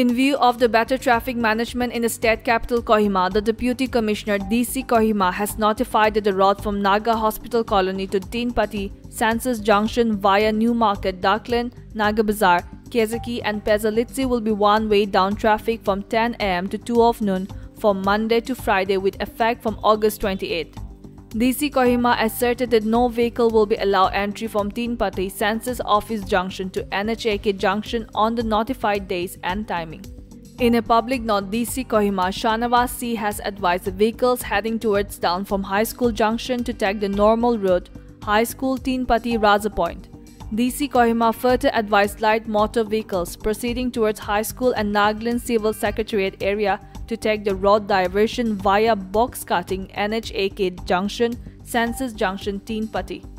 In view of the better traffic management in the state capital Kohima, the Deputy Commissioner DC Kohima has notified that the road from Naga Hospital Colony to Teenpati, Census Junction via New Market, Darkland, Naga Bazaar, Kezieke and Pezielietsie will be one-way down traffic from 10 am to 12 noon from Monday to Friday with effect from August 28. DC Kohima asserted that no vehicle will be allowed entry from Teenpati Census Office Junction to NHAK Junction on the notified days and timing. In a public note, DC Kohima Shanavas C has advised the vehicles heading towards town from High School Junction to take the normal route High School Teenpati Razhu Point. DC Kohima further advised light motor vehicles proceeding towards High School and Nagaland Civil Secretariat area to take the road diversion via box cutting NHAK Junction, Census Junction, Teenpati.